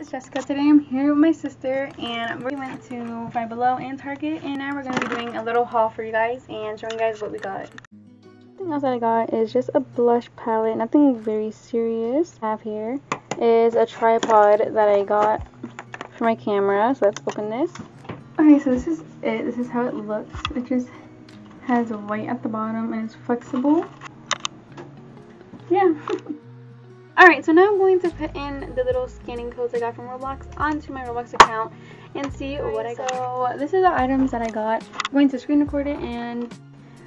it's Jessica. Today I'm here with my sister and we went to Five Below and Target and now we're going to be doing a little haul for you guys and showing you guys what we got. Something else that I got is just a blush palette, nothing very serious. I have here is a tripod that I got for my camera, so let's open this. Okay, so this is it. This is how it looks. It just has white at the bottom and it's flexible. Yeah. Alright, so now I'm going to put in the little scanning codes I got from Roblox onto my Roblox account and see what I got. So this is the items that I got. I'm going to screen record it and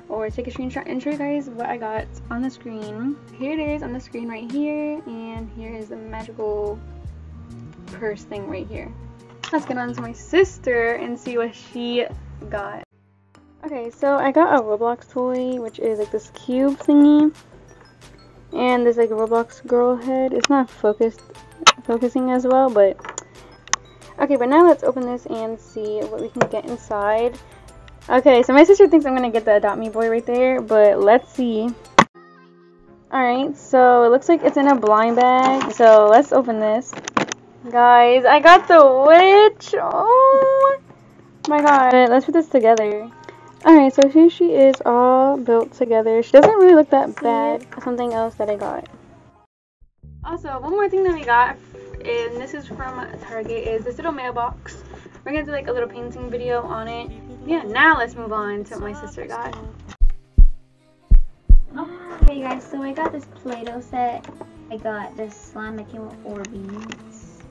or take a screenshot and show you guys what I got on the screen. Here it is on the screen right here and here is the magical purse thing right here. Let's get on to my sister and see what she got. Okay, so I got a Roblox toy, which is like this cube thingy and there's like a Roblox girl head. It's not focused, focusing as well, but okay. But now let's open this and see what we can get inside. Okay, so my sister thinks I'm gonna get the Adopt Me boy right there, but let's see. Alright, so it looks like it's in a blind bag. So let's open this. Guys, I got the witch. Oh my god. Let's put this together. Alright, so here she is all built together. She doesn't really look that bad. Something else that I got. Also, one more thing that we got, and this is from Target, is this little mailbox. We're going to do like a little painting video on it. Yeah, now let's move on to what my sister got. Okay guys, so I got this Play-Doh set. I got this slime that came with Orbeez.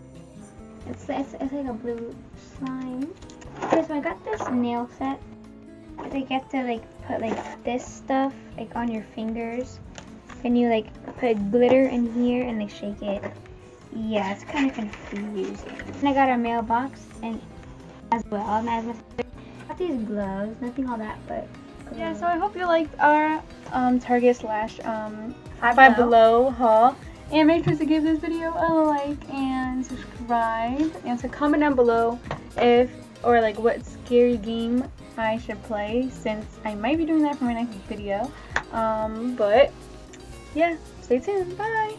It's, it's, it's like a blue slime. Okay, so I got this nail set they get to like put like this stuff like on your fingers and you like put glitter in here and like shake it. Yeah it's kind of confusing. And i got a mailbox and as well and as my got these gloves nothing all that but gloves. yeah so i hope you liked our um target slash um five below haul. And make sure to give this video a like and subscribe. And to comment down below if or like what scary game I should play since I might be doing that for my next video. Um, but yeah, stay tuned. Bye!